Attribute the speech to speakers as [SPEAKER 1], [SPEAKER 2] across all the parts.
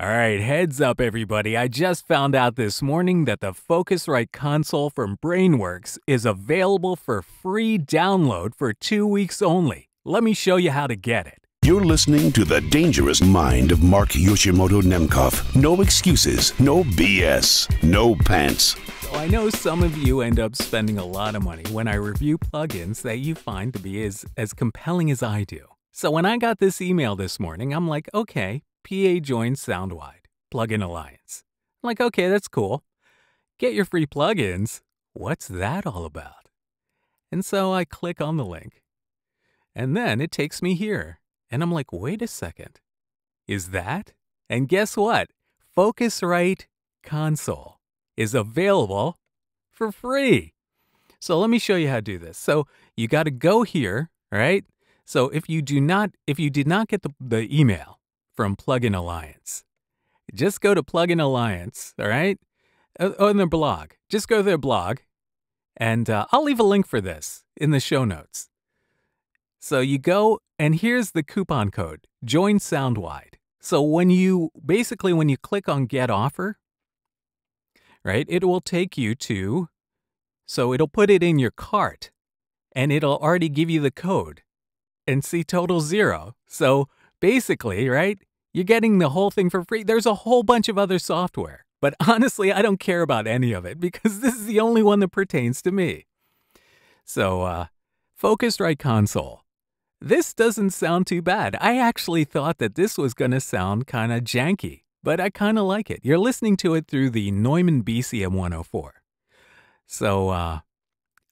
[SPEAKER 1] All right, heads up, everybody. I just found out this morning that the Focusrite console from Brainworx is available for free download for two weeks only. Let me show you how to get it.
[SPEAKER 2] You're listening to The Dangerous Mind of Mark Yoshimoto Nemkov. No excuses, no BS, no pants.
[SPEAKER 1] So I know some of you end up spending a lot of money when I review plugins that you find to be as, as compelling as I do. So when I got this email this morning, I'm like, okay, PA joins Soundwide, Plugin Alliance. I'm like, okay, that's cool. Get your free plugins. What's that all about? And so I click on the link. And then it takes me here. And I'm like, wait a second. Is that? And guess what? Focusrite console is available for free. So let me show you how to do this. So you got to go here, right? So if you do not, if you did not get the, the email, from Plugin Alliance. Just go to Plugin Alliance, all right? Uh, on their blog. Just go to their blog, and uh, I'll leave a link for this in the show notes. So you go, and here's the coupon code Join Soundwide. So when you basically, when you click on Get Offer, right, it will take you to, so it'll put it in your cart, and it'll already give you the code and see total zero. So basically, right, you're getting the whole thing for free. There's a whole bunch of other software, but honestly, I don't care about any of it because this is the only one that pertains to me. So, uh, Focusrite Console. This doesn't sound too bad. I actually thought that this was going to sound kind of janky, but I kind of like it. You're listening to it through the Neumann BCM 104. So, uh,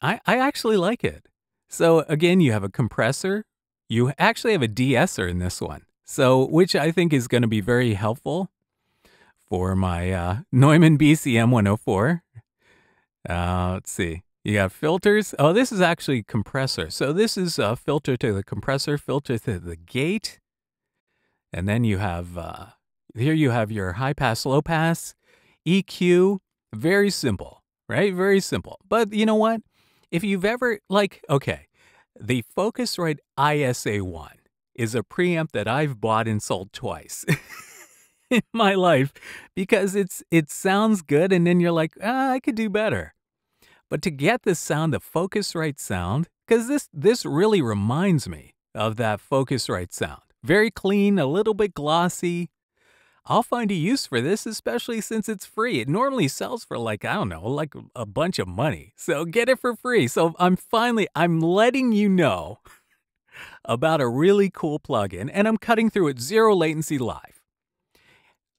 [SPEAKER 1] I, I actually like it. So, again, you have a compressor. You actually have a de-esser in this one. So, which I think is going to be very helpful for my uh, Neumann BCM 104. Uh, let's see. You got filters. Oh, this is actually compressor. So this is a filter to the compressor, filter to the gate. And then you have, uh, here you have your high pass, low pass, EQ. Very simple, right? Very simple. But you know what? If you've ever, like, okay, the Focusrite ISA1 is a preamp that I've bought and sold twice in my life because it's it sounds good and then you're like, ah, I could do better. But to get the sound, the Focusrite sound, because this this really reminds me of that Focusrite sound. Very clean, a little bit glossy. I'll find a use for this, especially since it's free. It normally sells for like, I don't know, like a bunch of money. So get it for free. So I'm finally, I'm letting you know about a really cool plugin, and I'm cutting through it zero latency live.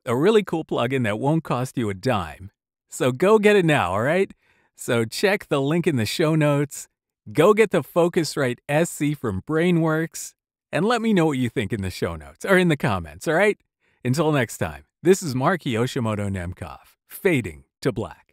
[SPEAKER 1] A really cool plugin that won't cost you a dime. So go get it now, all right? So check the link in the show notes. Go get the Focusrite SC from Brainworx, and let me know what you think in the show notes or in the comments, all right? Until next time, this is Mark Yoshimoto Nemkov, fading to black.